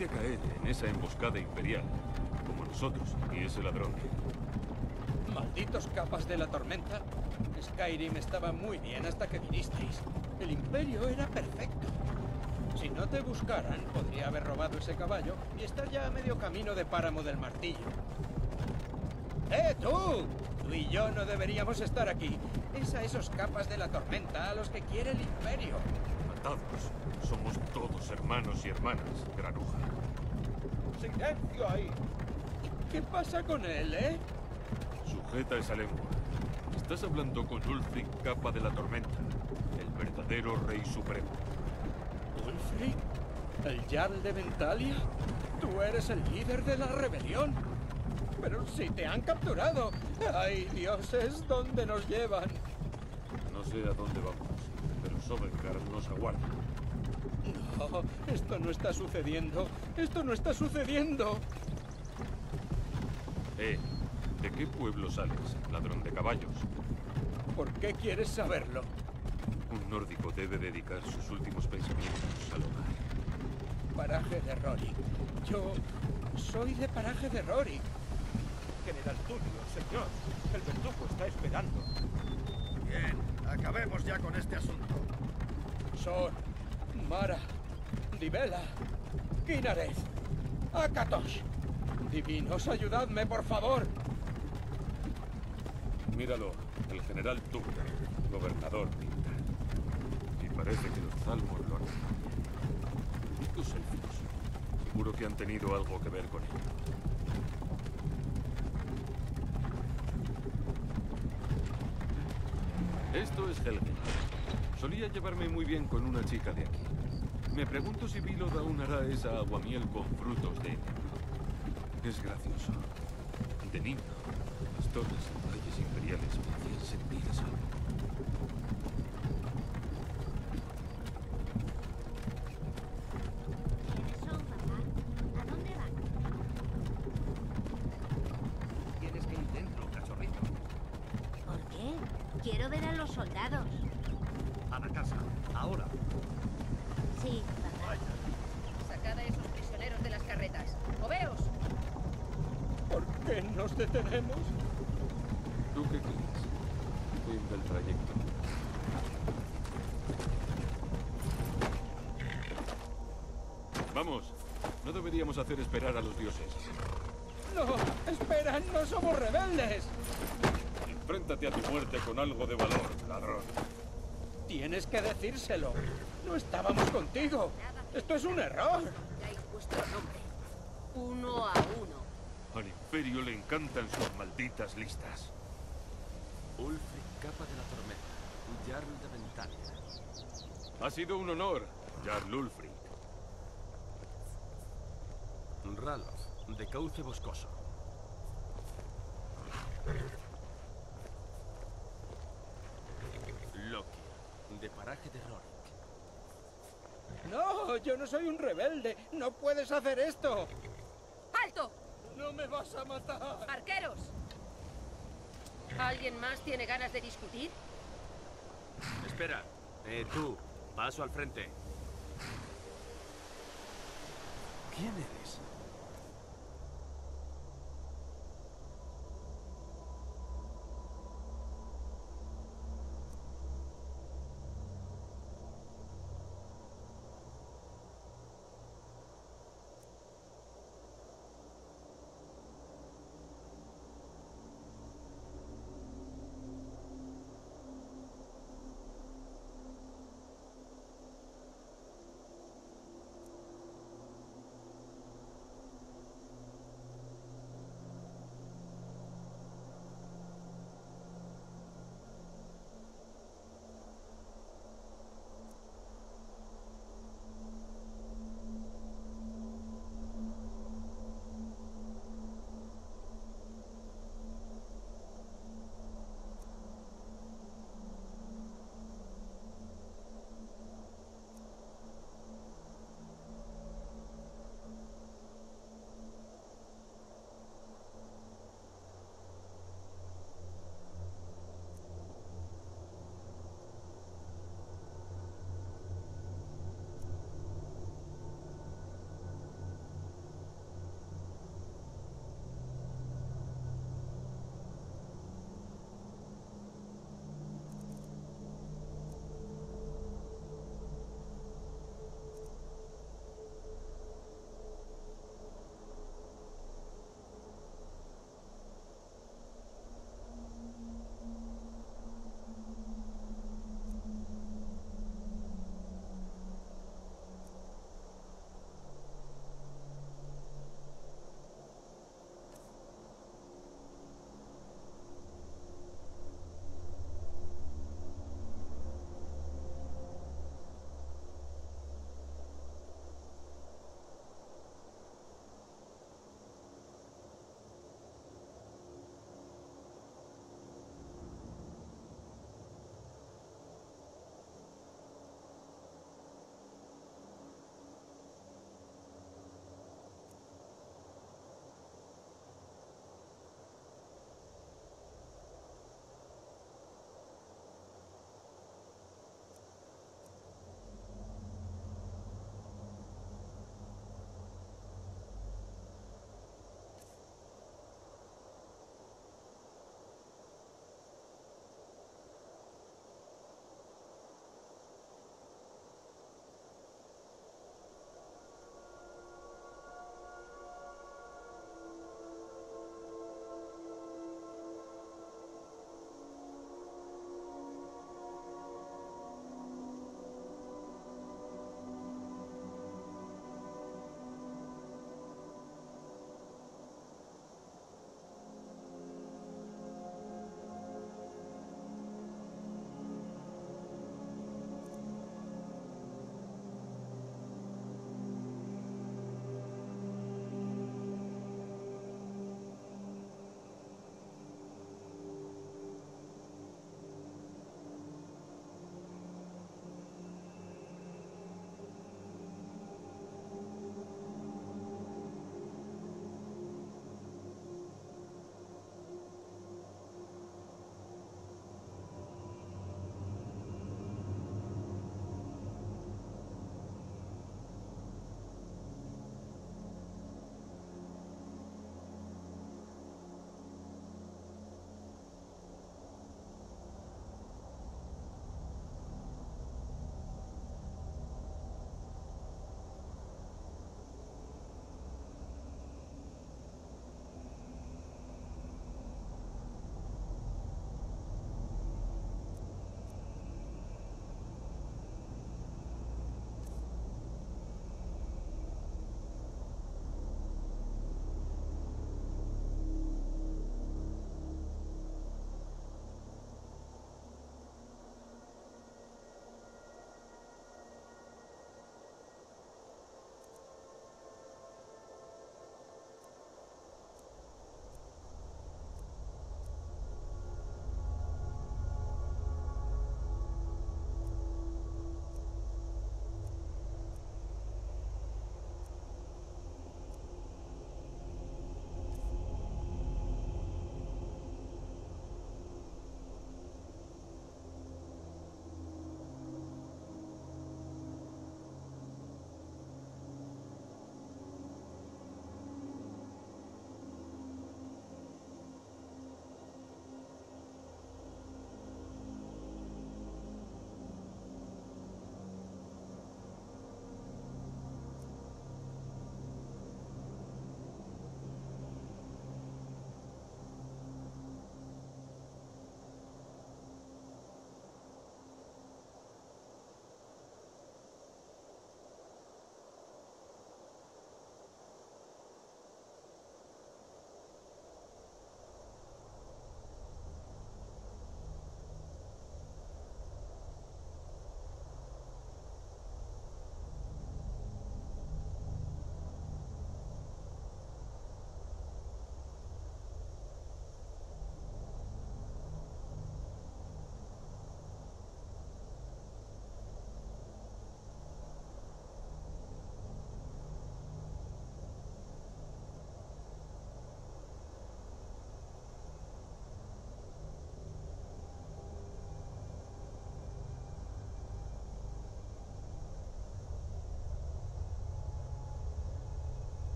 A caer en esa emboscada imperial, como nosotros y ese ladrón. Malditos capas de la tormenta. Skyrim estaba muy bien hasta que vinisteis. El imperio era perfecto. Si no te buscaran, podría haber robado ese caballo y estar ya a medio camino de Páramo del Martillo. ¡Eh, tú! Tú y yo no deberíamos estar aquí. Es a esos capas de la tormenta a los que quiere el imperio. Atados. Somos todos hermanos y hermanas, granuja. ¡Silencio ahí! ¿Qué pasa con él, eh? Sujeta esa lengua. Estás hablando con Ulfric, capa de la tormenta, el verdadero rey supremo. ¿Ulfric? ¿El Jarl de Ventalia? Tú eres el líder de la rebelión. Pero si te han capturado. ¡Ay, dioses! ¿Dónde nos llevan? No sé a dónde vamos, pero Sovngarde nos aguarda. No, esto no está sucediendo. Esto no está sucediendo. Eh, ¿de qué pueblo sales, ladrón de caballos? ¿Por qué quieres saberlo? Un nórdico debe dedicar sus últimos pensamientos al hogar. Paraje de Rorik. Yo soy de Paraje de Rorik. General Tulio, señor. El verdugo está esperando. Bien, acabemos ya con este asunto. Son Mara, Divela, Kinareth, Akatosh. Divinos, ayudadme, por favor. Míralo, el general Tugger, gobernador Pinta. Y parece que los salmos lo han... ¿Y tus elfos? Seguro que han tenido algo que ver con ello. Esto es Helgen. Solía llevarme muy bien con una chica de aquí. Me pregunto si Vilod aún hará esa aguamiel con frutos de enebro. Es gracioso. De niño, las torres en valles imperiales me hacían sentir a salvo. ¿Quiénes son, papá? ¿A dónde van? Tienes que ir dentro, cachorrito. ¿Por qué? Quiero ver a los soldados. A la casa. Ahora. Sí, papá. Sacad a esos prisioneros de las carretas. ¡Moveos! ¿Por detenemos? ¿Tú qué crees? Fin del trayecto. Vamos. No deberíamos hacer esperar a los dioses. No, espera, no somos rebeldes. Enfréntate a tu muerte con algo de valor, ladrón. Tienes que decírselo. No estábamos contigo. Esto es un error. Dais vuestro nombre. Uno a uno. Al Imperio le encantan sus malditas listas. Ulfric, capa de la tormenta. Jarl de Ventalia. Ha sido un honor, Jarl Ulfric. Ralof, de cauce boscoso. Loki, de paraje de Rorik. No, yo no soy un rebelde. No puedes hacer esto. No me vas a matar. ¡Arqueros! ¿Alguien más tiene ganas de discutir? Espera. Eh, tú. Paso al frente. ¿Quién eres?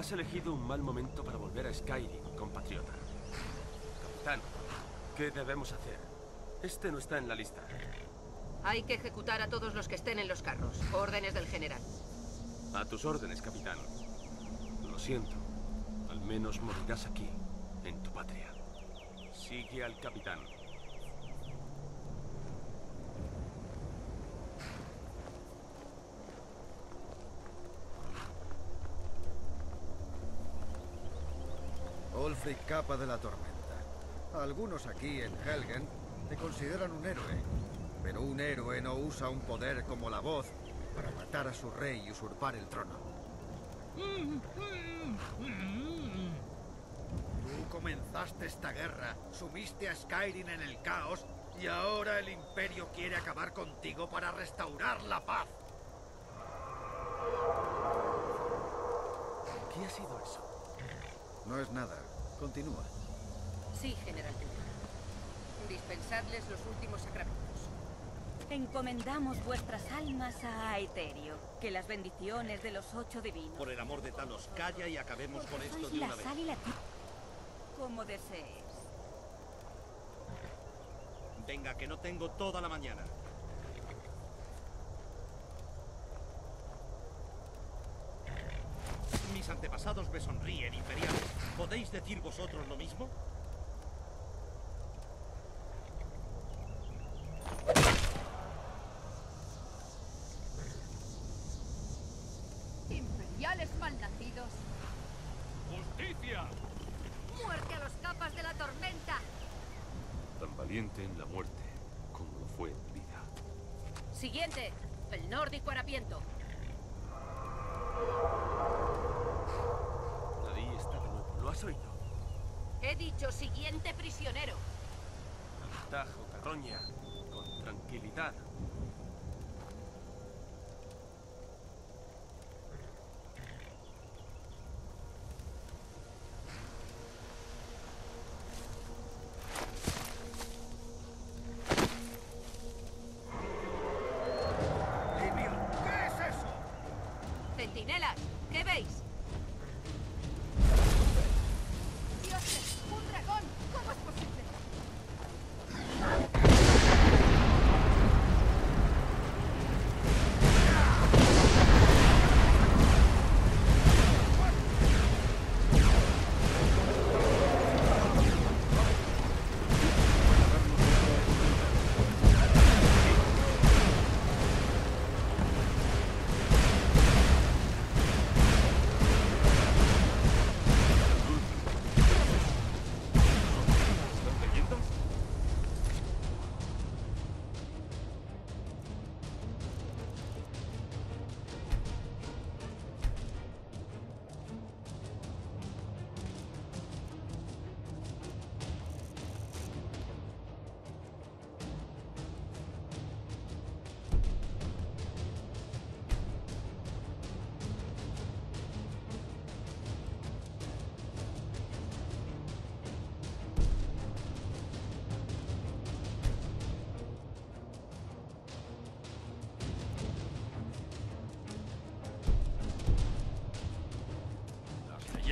Has elegido un mal momento para volver a Skyrim, compatriota. Capitán, ¿qué debemos hacer? Este no está en la lista. Hay que ejecutar a todos los que estén en los carros. Órdenes del general. A tus órdenes, capitán. Lo siento. Al menos morirás aquí, en tu patria. Sigue al capitán. Ulfric Capa de la Tormenta. Algunos aquí en Helgen te consideran un héroe. Pero un héroe no usa un poder como la voz para matar a su rey y usurpar el trono. Tú comenzaste esta guerra, sumiste a Skyrim en el caos y ahora el Imperio quiere acabar contigo para restaurar la paz. ¿Qué ha sido eso? No es nada. Continúa. Sí, general. Dispensadles los últimos sacramentos. Encomendamos vuestras almas a Aeterio. Que las bendiciones de los ocho divinos. Por el amor de Talos, calla y acabemos con esto de la una vez. sal y la ti- Como desees. Venga, que no tengo toda la mañana. Mis antepasados me sonríen, imperiales. ¿Podéis decir vosotros lo mismo? Imperiales malnacidos. ¡Justicia! ¡Muerte a los capas de la tormenta! Tan valiente en la muerte como lo fue en vida. Siguiente. El nórdico harapiento. Ahí está de nuevo. ¿Lo has oído? He dicho siguiente prisionero. Tajo, carroña. Con tranquilidad. Livio, ¿qué es eso? Centinelas,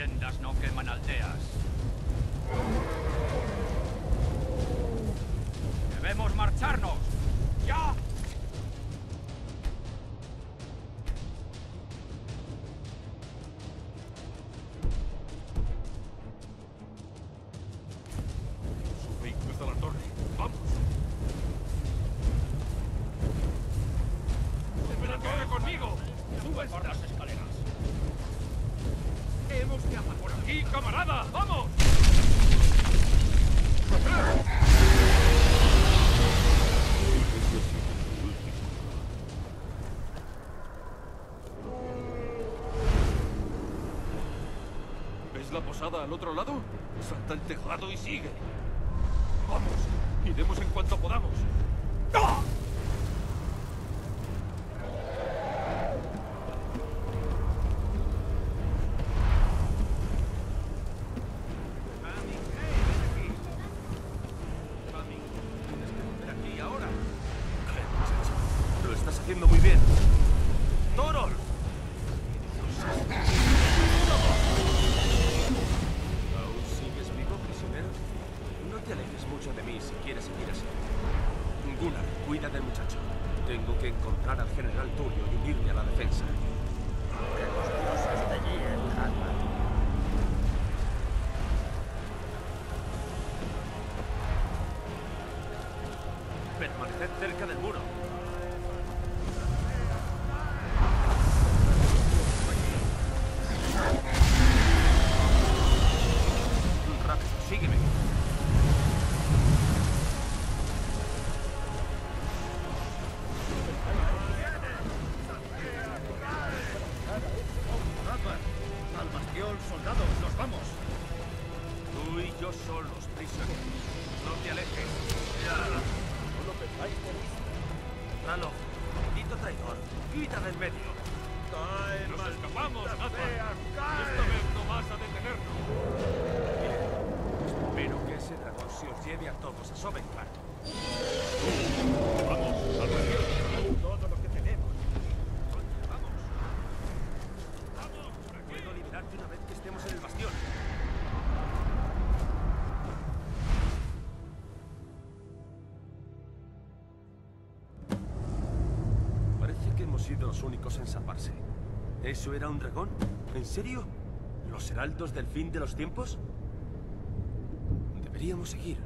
Las leyendas no queman aldeas. Al otro lado? Salta el tejado y sigue. ¿Eso era un dragón? ¿En serio? ¿Los heraldos del fin de los tiempos? Deberíamos seguir.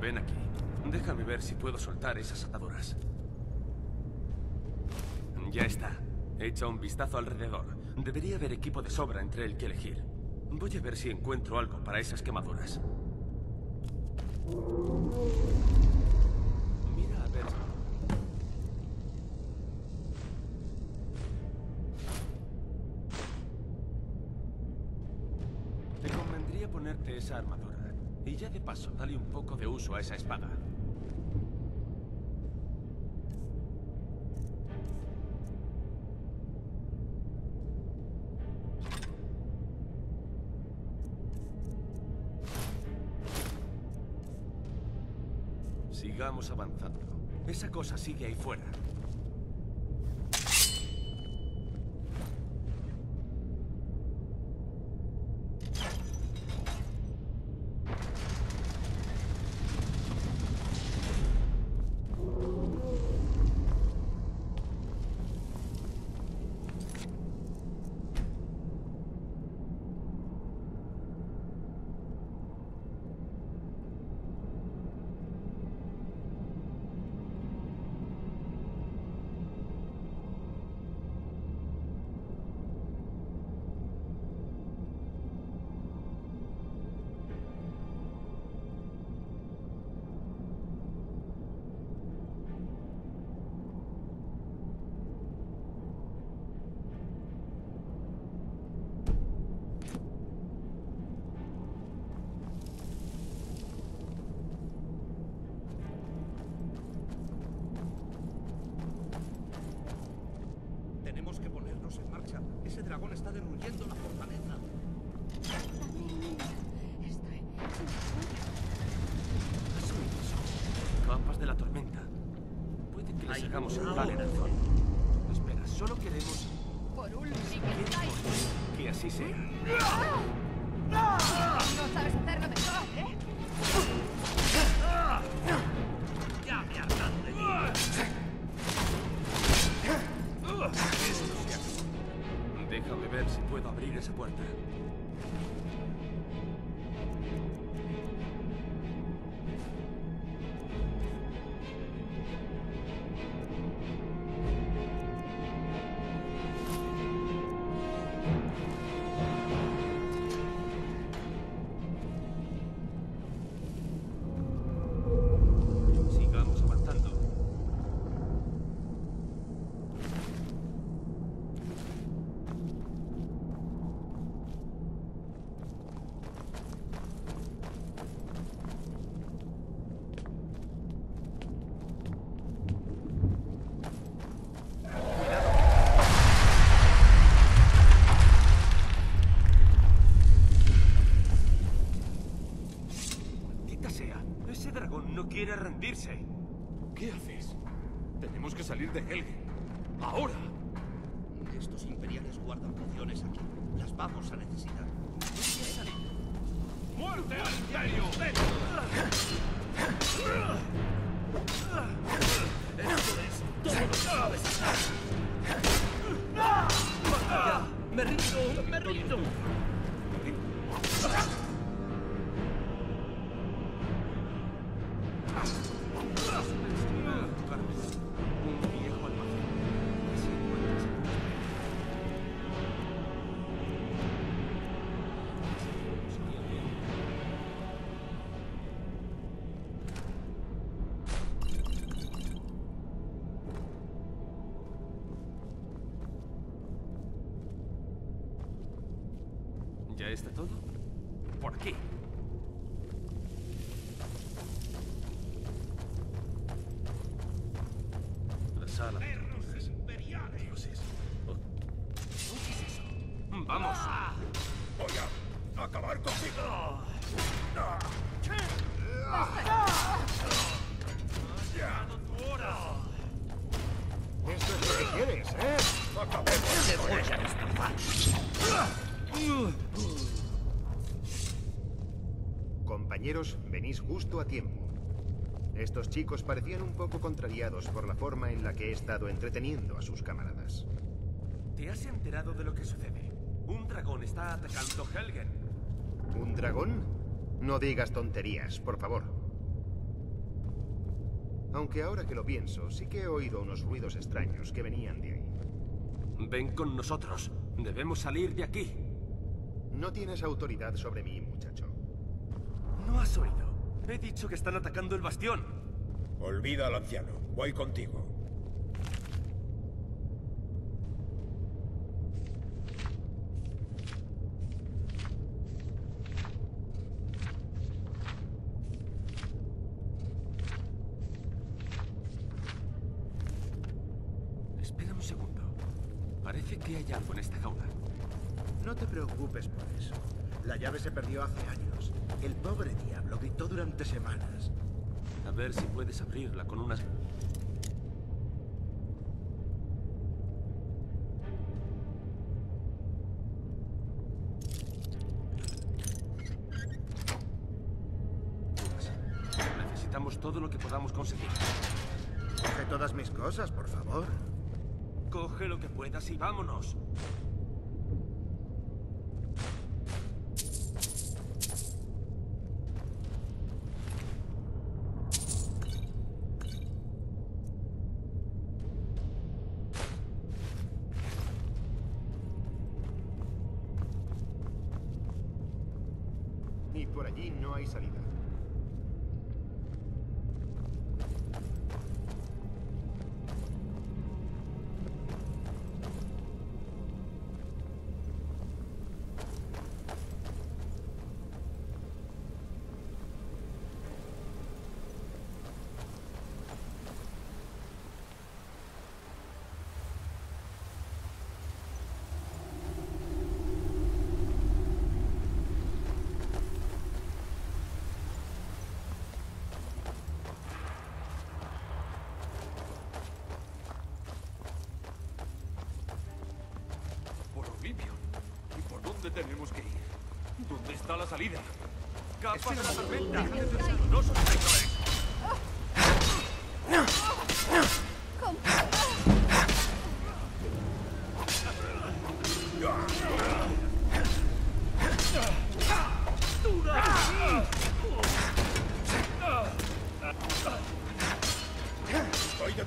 Ven aquí. Déjame ver si puedo soltar esas ataduras. Ya está. Echa un vistazo alrededor. Debería haber equipo de sobra entre el que elegir. Voy a ver si encuentro algo para esas quemaduras. Esa armadura. Y ya de paso, dale un poco de uso a esa espada. Sigamos avanzando. Esa cosa sigue ahí fuera. Dragón está derruyendo la fortaleza. Capas de la tormenta. Puede que les hagamos un el mal en el fondo. Espera, solo queremos Por un que así sea. No sabes hacerlo mejor, salir de Helgen. ¡Ahora! Estos imperiales guardan pociones aquí. Las vamos a necesitar. ¡Muerte al imperio! Está todo? Justo a tiempo. Estos chicos parecían un poco contrariados por la forma en la que he estado entreteniendo a sus camaradas. ¿Te has enterado de lo que sucede? Un dragón está atacando Helgen. ¿Un dragón? No digas tonterías, por favor. Aunque ahora que lo pienso, sí que he oído unos ruidos extraños que venían de ahí. Ven con nosotros. Debemos salir de aquí. No tienes autoridad sobre mí, muchacho. ¿No has oído? He dicho que están atacando el bastión. Olvida al anciano. Voy contigo. Espera un segundo. Parece que hay algo en esta jaula. No te preocupes por eso. La llave se perdió hace años. El pobre diablo gritó durante semanas. A ver si puedes abrirla con unas... Necesitamos todo lo que podamos conseguir. Coge todas mis cosas, por favor. Coge lo que puedas y vámonos.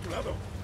Lado.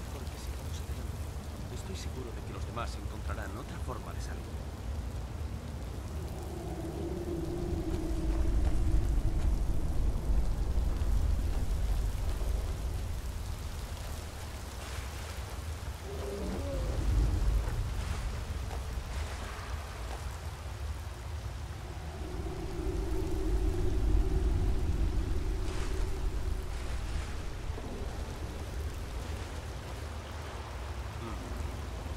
Mejor que sigamos adelante. Estoy seguro de que los demás encontrarán otra forma de salir.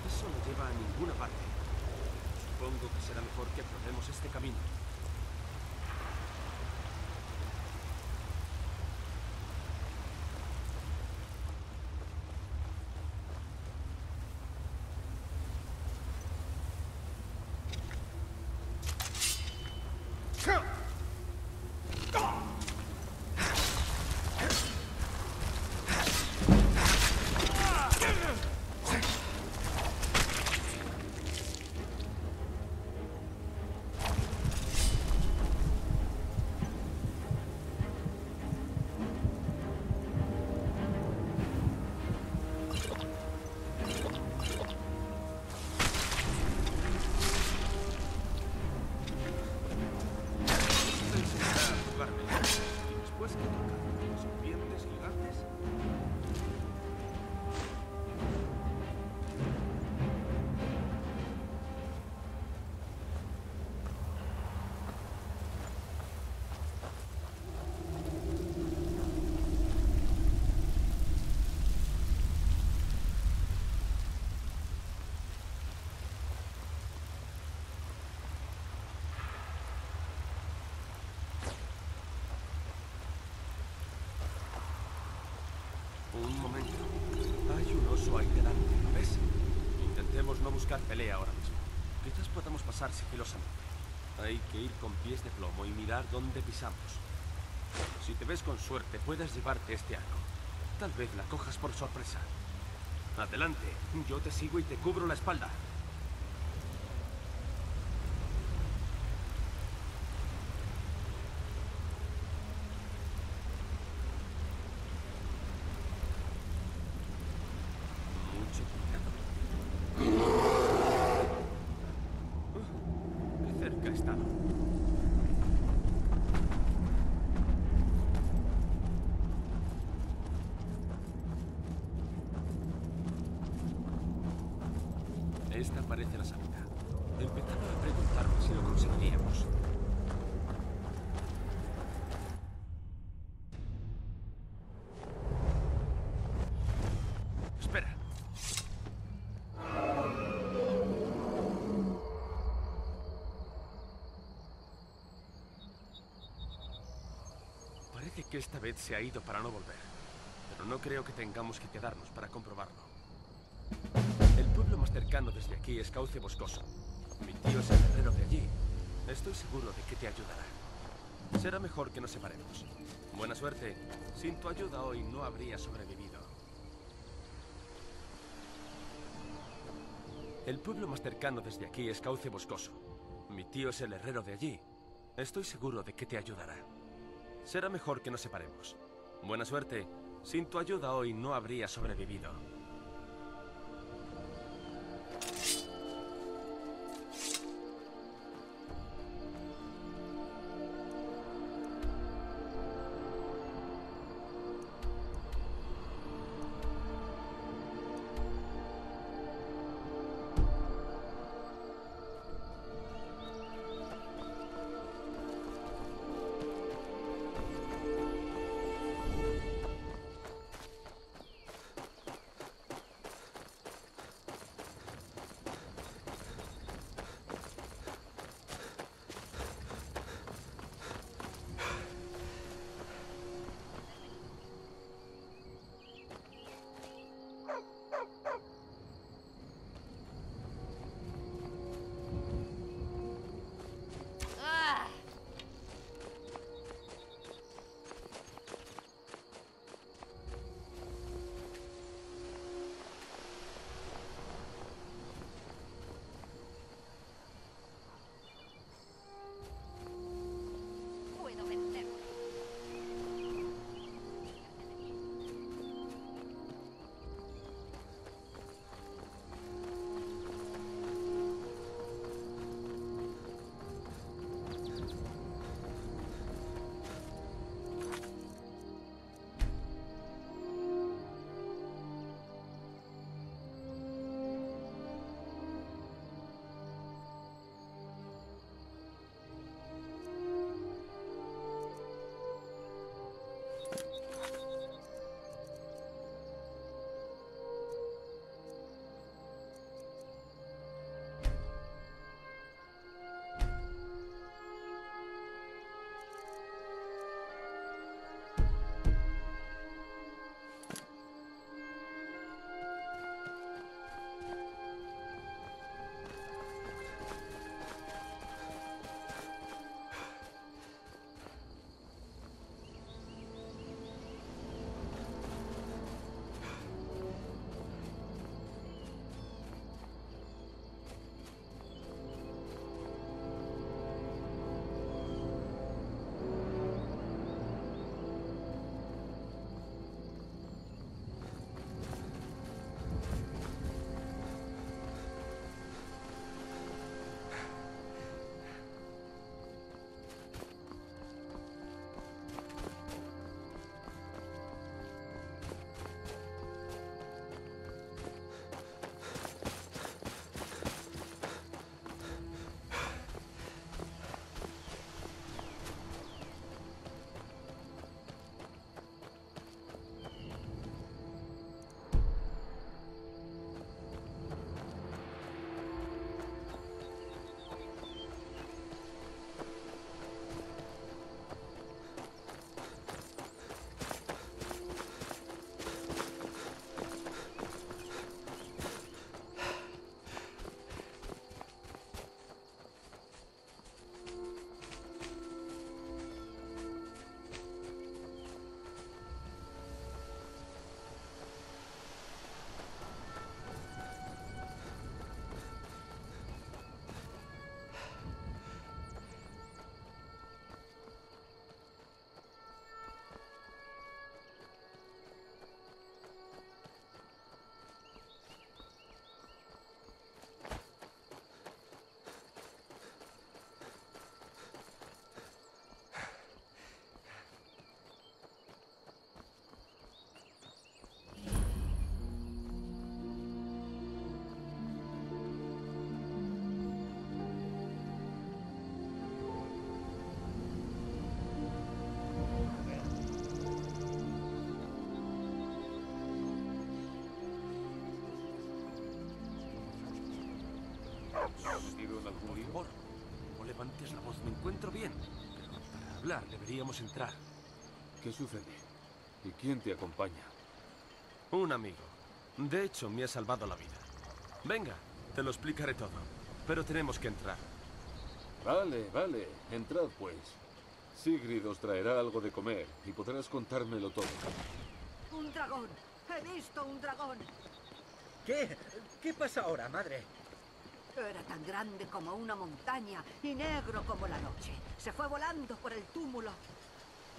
Eso no a ninguna parte. Supongo que será mejor que probemos este camino. Hay un oso ahí delante, ¿lo ves? Intentemos no buscar pelea ahora mismo. Quizás podamos pasar sigilosamente. Hay que ir con pies de plomo y mirar dónde pisamos. Si te ves con suerte, puedes llevarte este arco. Tal vez la cojas por sorpresa. Adelante, yo te sigo y te cubro la espalda. Mucho cuidado. Uh, Qué cerca he estado. Esta parece la salida. Empezaba a preguntarme si lo conseguiríamos. Espera. Parece que esta vez se ha ido para no volver. Pero no creo que tengamos que quedarnos para comprobarlo. Cercano desde aquí es Cauce Boscoso. Mi tío es el herrero de allí. Estoy seguro de que te ayudará. Será mejor que nos separemos. Buena suerte. Sin tu ayuda hoy no habría sobrevivido. El pueblo más cercano desde aquí es Cauce Boscoso. Mi tío es el herrero de allí. Estoy seguro de que te ayudará. Será mejor que nos separemos. Buena suerte. Sin tu ayuda hoy no habría sobrevivido. Levantes la voz, me encuentro bien. Pero para hablar deberíamos entrar. ¿Qué sucede? ¿Y quién te acompaña? Un amigo. De hecho, me ha salvado la vida. Venga, te lo explicaré todo. Pero tenemos que entrar. Vale, vale. Entrad, pues. Sigrid os traerá algo de comer y podrás contármelo todo. ¡Un dragón! ¡He visto un dragón! ¿Qué? ¿Qué pasa ahora, madre? Era tan grande como una montaña y negro como la noche. Se fue volando por el túmulo.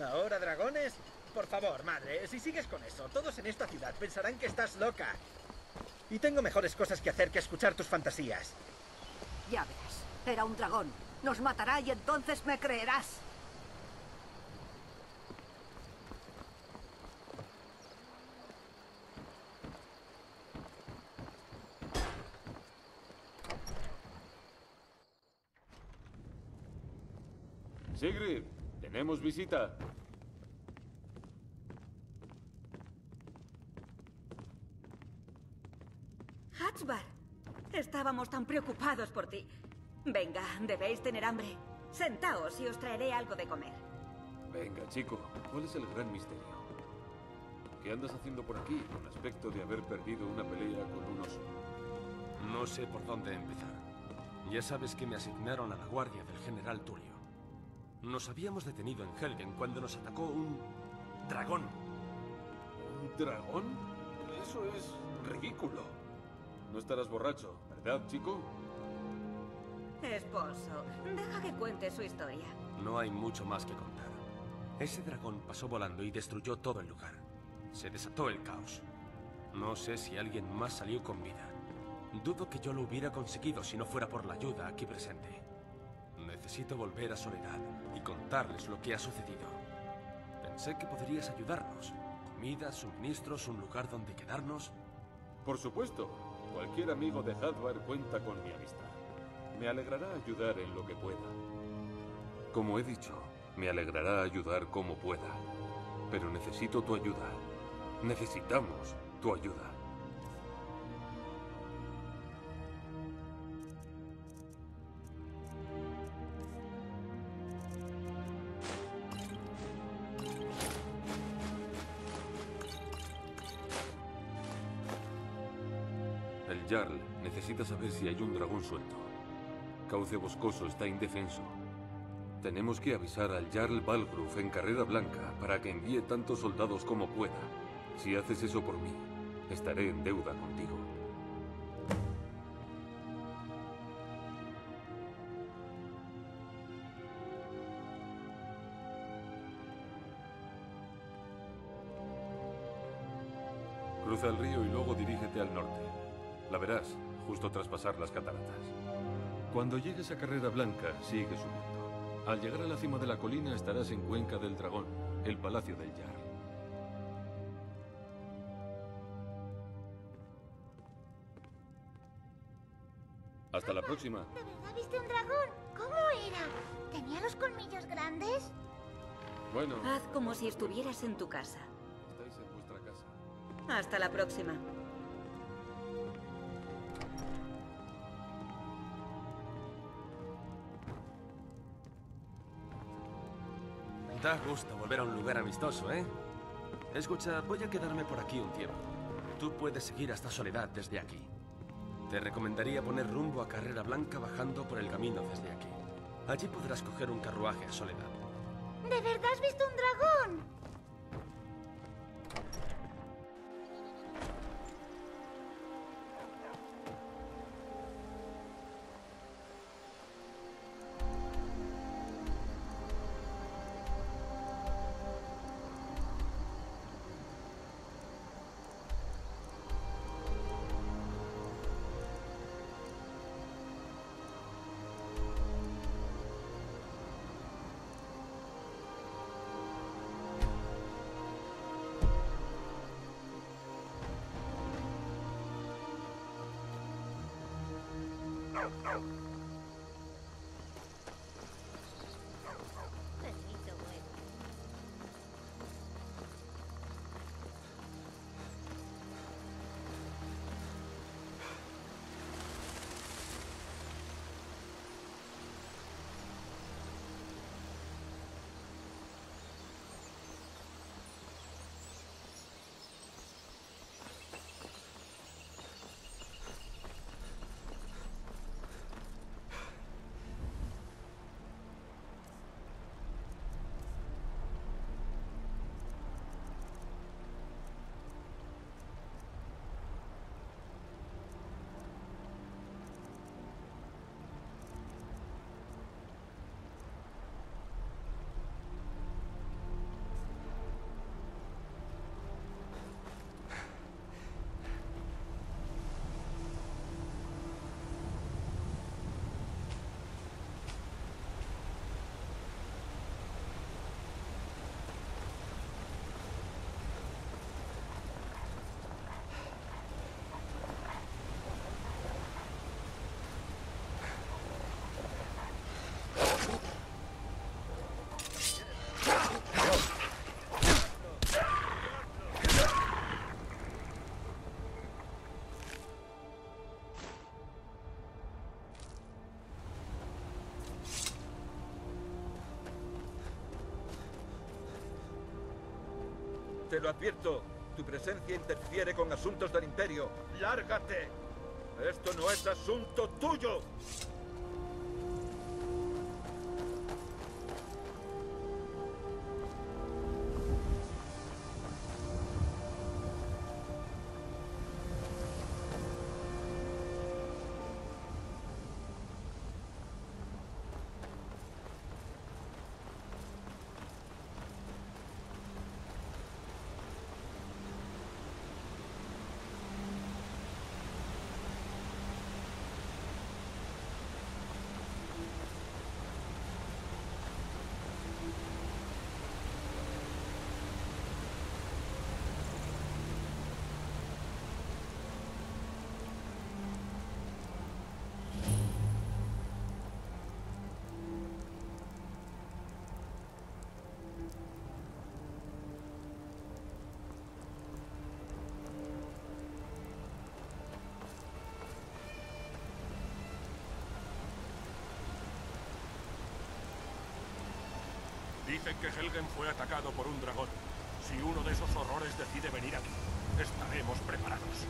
¿Ahora dragones? Por favor, madre, si sigues con eso, todos en esta ciudad pensarán que estás loca. Y tengo mejores cosas que hacer que escuchar tus fantasías. Ya verás. Era un dragón. Nos matará y entonces me creerás. Sigrid, tenemos visita. Hatzbar, estábamos tan preocupados por ti. Venga, debéis tener hambre. Sentaos y os traeré algo de comer. Venga, chico, ¿cuál es el gran misterio? ¿Qué andas haciendo por aquí con aspecto de haber perdido una pelea con un oso? No sé por dónde empezar. Ya sabes que me asignaron a la guardia del general Tulio. Nos habíamos detenido en Helgen cuando nos atacó un... dragón. ¿Un dragón? Eso es ridículo. No estarás borracho, ¿verdad, chico? Esposo, deja que cuente su historia. No hay mucho más que contar. Ese dragón pasó volando y destruyó todo el lugar. Se desató el caos. No sé si alguien más salió con vida. Dudo que yo lo hubiera conseguido si no fuera por la ayuda aquí presente. Necesito volver a Soledad y contarles lo que ha sucedido. Pensé que podrías ayudarnos. Comida, suministros, un lugar donde quedarnos. Por supuesto. Cualquier amigo de Hadvar cuenta con mi amistad. Me alegrará ayudar en lo que pueda. Como he dicho, me alegrará ayudar como pueda. Pero necesito tu ayuda. Necesitamos tu ayuda. Necesita saber si hay un dragón suelto. Cauce Boscoso está indefenso. Tenemos que avisar al Jarl Balgruf en Carrera Blanca para que envíe tantos soldados como pueda. Si haces eso por mí, estaré en deuda contigo. Cruza el río y luego dirígete al norte. La verás, justo tras pasar las cataratas. Cuando llegues a Carrera Blanca, sigue subiendo. Al llegar a la cima de la colina estarás en Cuenca del Dragón, el palacio del Jarl. Hasta la próxima. ¿De verdad viste un dragón? ¿Cómo era? ¿Tenía los colmillos grandes? Bueno, Haz como si estuvieras en tu casa. estáis en vuestra casa. Hasta la próxima. Da gusto volver a un lugar amistoso, ¿eh? Escucha, voy a quedarme por aquí un tiempo. Tú puedes seguir hasta Soledad desde aquí. Te recomendaría poner rumbo a Carrera Blanca bajando por el camino desde aquí. Allí podrás coger un carruaje a Soledad. ¿De verdad has visto un dragón? Oh, oh, oh. Te lo advierto. Tu presencia interfiere con asuntos del Imperio. ¡Lárgate! Esto no es asunto tuyo. Dicen que Helgen fue atacado por un dragón. Si uno de esos horrores decide venir aquí, estaremos preparados.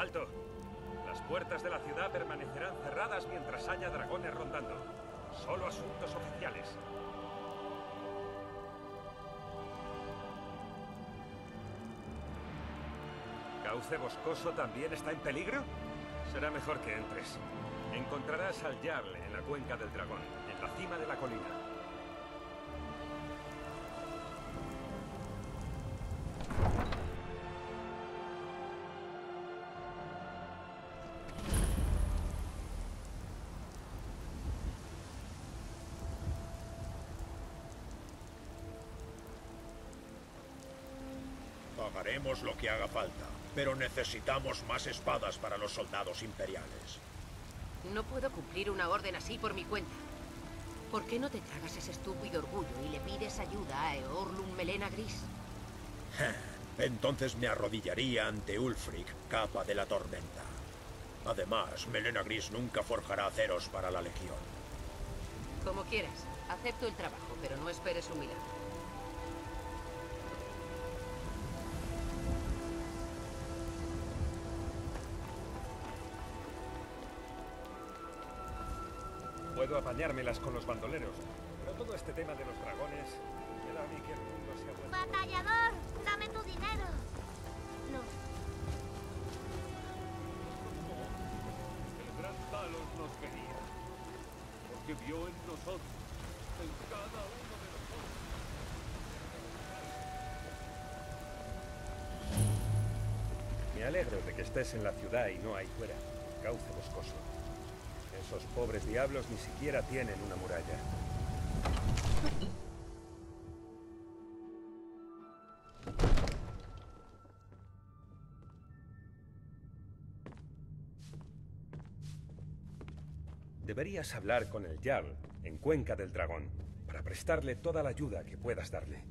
¡Alto! Las puertas de la ciudad permanecerán cerradas mientras haya dragones rondando. Solo asuntos oficiales. ¿Cauce Boscoso también está en peligro? Será mejor que entres. Encontrarás al Jarl en la cuenca del dragón, en la cima de la colina. Pagaremos lo que haga falta, pero necesitamos más espadas para los soldados imperiales. No puedo cumplir una orden así por mi cuenta. ¿Por qué no te tragas ese estúpido orgullo y le pides ayuda a Eorlund Melena Gris? Entonces me arrodillaría ante Ulfric, capa de la tormenta. Además, Melena Gris nunca forjará aceros para la Legión. Como quieras. Acepto el trabajo, pero no esperes un milagro. Puedo apañármelas con los bandoleros, pero todo este tema de los dragones me da a mí que el mundo se ha. ¡Batallador! ¡Dame tu dinero! No. El gran Talos nos quería. Porque vio en nosotros, en cada uno de nosotros. Me alegro de que estés en la ciudad y no ahí fuera, cauce boscoso. Esos pobres diablos ni siquiera tienen una muralla. Deberías hablar con el Jarl en Cuenca del Dragón para prestarle toda la ayuda que puedas darle.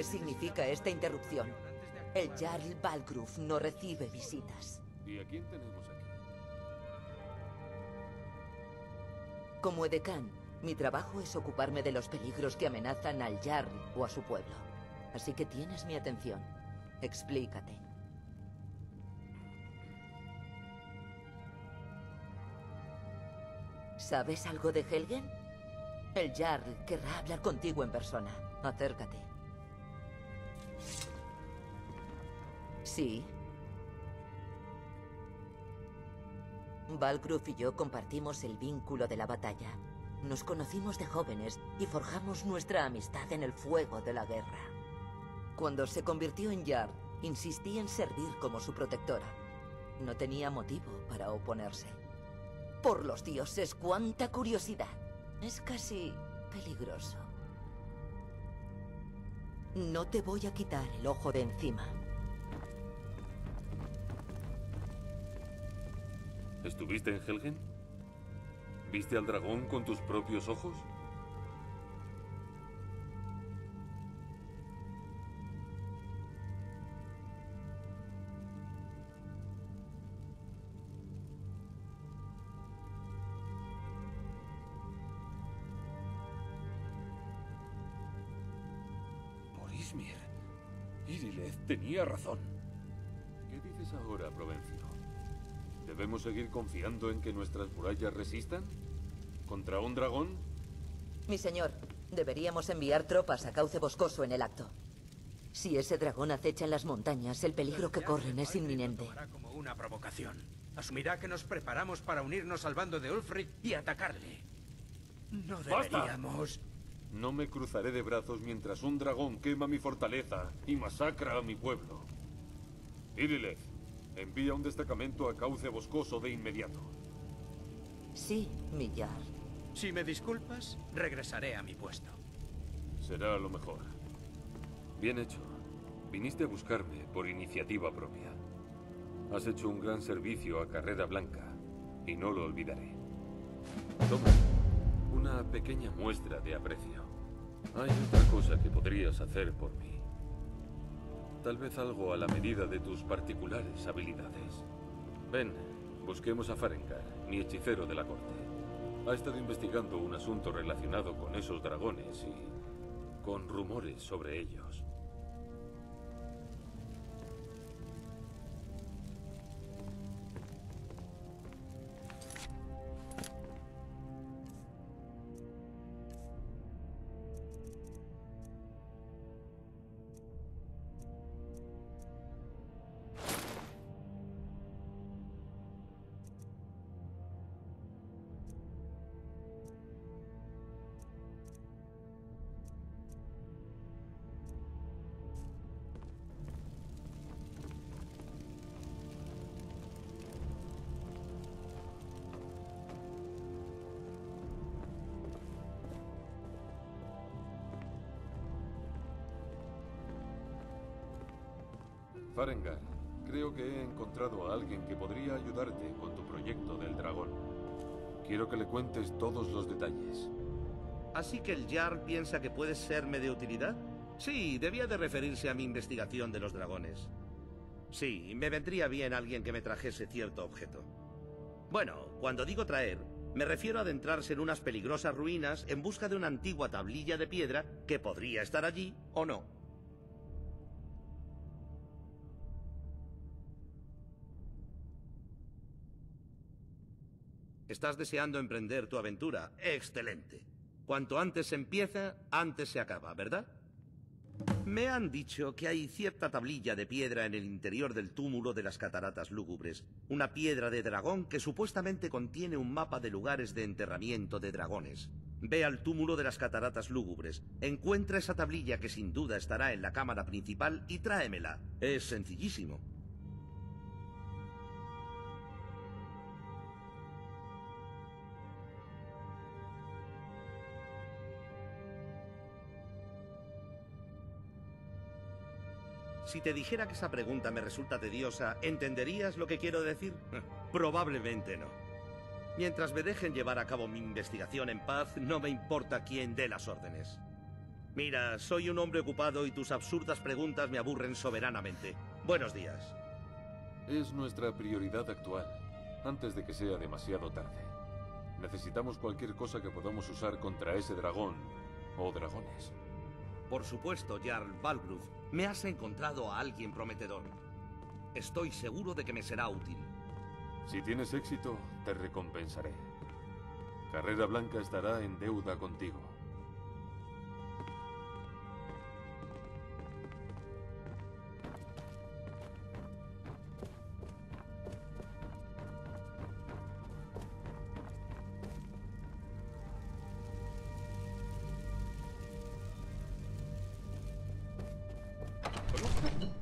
¿Qué significa esta interrupción? El Jarl Balgruf no recibe visitas. ¿Y a quién tenemos aquí? Como edecán, mi trabajo es ocuparme de los peligros que amenazan al Jarl o a su pueblo. Así que tienes mi atención. Explícate. ¿Sabes algo de Helgen? El Jarl querrá hablar contigo en persona. Acércate. Sí. Valgruf y yo compartimos el vínculo de la batalla. Nos conocimos de jóvenes y forjamos nuestra amistad en el fuego de la guerra. Cuando se convirtió en Jarl, insistí en servir como su protectora. No tenía motivo para oponerse. Por los dioses, cuánta curiosidad. Es casi peligroso. No te voy a quitar el ojo de encima. ¿Estuviste en Helgen? ¿Viste al dragón con tus propios ojos? Morismir. Irileth tenía razón. ¿Debemos seguir confiando en que nuestras murallas resistan? ¿Contra un dragón? Mi señor, deberíamos enviar tropas a Cauce Boscoso en el acto. Si ese dragón acecha en las montañas, el peligro que corren es inminente. como una provocación. Asumirá que nos preparamos para unirnos al bando de Ulfric y atacarle. No ¡Basta! deberíamos... No me cruzaré de brazos mientras un dragón quema mi fortaleza y masacra a mi pueblo. Irileth, envía un destacamento a Cauce Boscoso de inmediato. Sí, mi Jarl. Si me disculpas, regresaré a mi puesto. Será lo mejor. Bien hecho. Viniste a buscarme por iniciativa propia. Has hecho un gran servicio a Carrera Blanca y no lo olvidaré. Toma, una pequeña muestra de aprecio. Hay otra cosa que podrías hacer por mí. Tal vez algo a la medida de tus particulares habilidades. Ven, busquemos a Farengar, mi hechicero de la corte. Ha estado investigando un asunto relacionado con esos dragones y con rumores sobre ellos. Farengar, creo que he encontrado a alguien que podría ayudarte con tu proyecto del dragón. Quiero que le cuentes todos los detalles. ¿Así que el Jarl piensa que puedes serme de utilidad? Sí, debía de referirse a mi investigación de los dragones. Sí, me vendría bien alguien que me trajese cierto objeto. Bueno, cuando digo traer, me refiero a adentrarse en unas peligrosas ruinas en busca de una antigua tablilla de piedra que podría estar allí o no. ¿Estás deseando emprender tu aventura? Excelente. Cuanto antes empieza, antes se acaba, ¿verdad? Me han dicho que hay cierta tablilla de piedra en el interior del túmulo de las cataratas lúgubres. Una piedra de dragón que supuestamente contiene un mapa de lugares de enterramiento de dragones. Ve al túmulo de las cataratas lúgubres, encuentra esa tablilla que sin duda estará en la cámara principal y tráemela. Es sencillísimo. Si te dijera que esa pregunta me resulta tediosa, ¿entenderías lo que quiero decir? Probablemente no. Mientras me dejen llevar a cabo mi investigación en paz, no me importa quién dé las órdenes. Mira, soy un hombre ocupado y tus absurdas preguntas me aburren soberanamente. Buenos días. Es nuestra prioridad actual, antes de que sea demasiado tarde. Necesitamos cualquier cosa que podamos usar contra ese dragón o dragones. Por supuesto, Jarl Valgruf. Me has encontrado a alguien prometedor. Estoy seguro de que me será útil. Si tienes éxito, te recompensaré. Carrera Blanca estará en deuda contigo.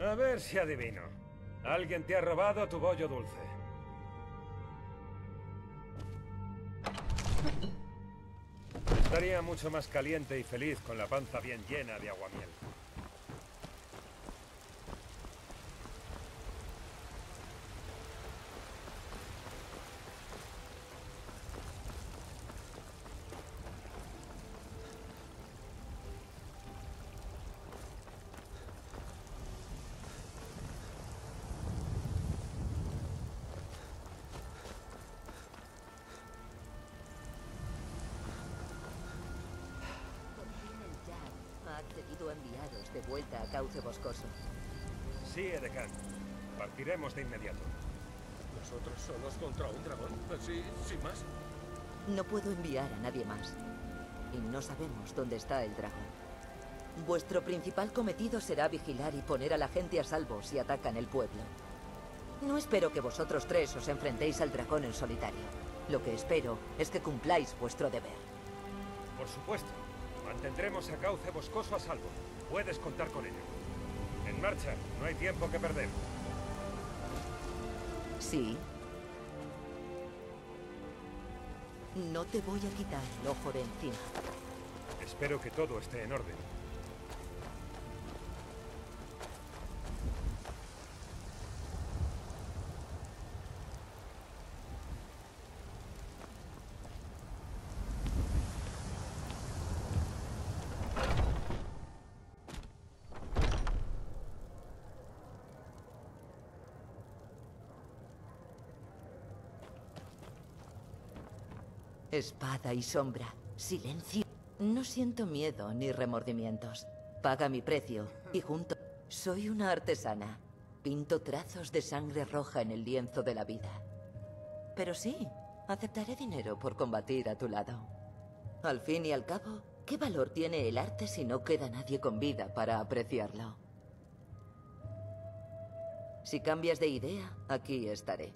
A ver si adivino. Alguien te ha robado tu bollo dulce. Estaría mucho más caliente y feliz con la panza bien llena de aguamiel. Cauce Boscoso. Sí, Edecán. Partiremos de inmediato. ¿Nosotros solos contra un dragón? ¿Así, sin más? No puedo enviar a nadie más. Y no sabemos dónde está el dragón. Vuestro principal cometido será vigilar y poner a la gente a salvo si atacan el pueblo. No espero que vosotros tres os enfrentéis al dragón en solitario. Lo que espero es que cumpláis vuestro deber. Por supuesto. Mantendremos a Cauce Boscoso a salvo. Puedes contar con ello. En marcha. No hay tiempo que perder. Sí. No te voy a quitar el ojo de encima. Espero que todo esté en orden. Espada y sombra. Silencio. No siento miedo ni remordimientos. Paga mi precio y junto... Soy una artesana. Pinto trazos de sangre roja en el lienzo de la vida. Pero sí, aceptaré dinero por combatir a tu lado. Al fin y al cabo, ¿qué valor tiene el arte si no queda nadie con vida para apreciarlo? Si cambias de idea, aquí estaré.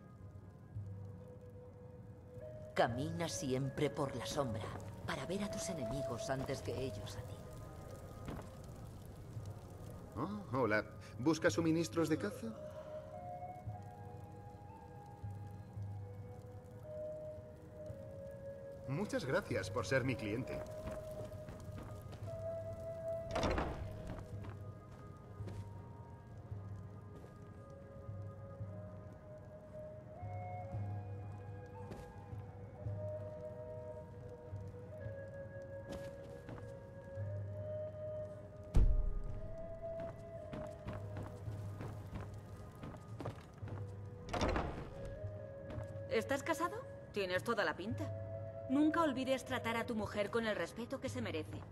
Camina siempre por la sombra para ver a tus enemigos antes que ellos a ti. Oh, hola. ¿Busca suministros de caza? Muchas gracias por ser mi cliente. Tienes toda la pinta. Nunca olvides tratar a tu mujer con el respeto que se merece.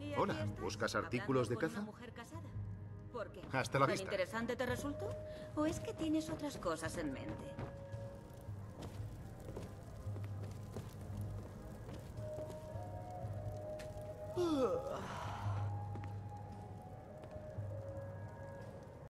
¿Y aquí Hola, ¿buscas artículos de caza? ¿Por qué? Hasta la ¿Tan vista. interesante te resultó? ¿O es que tienes otras cosas en mente?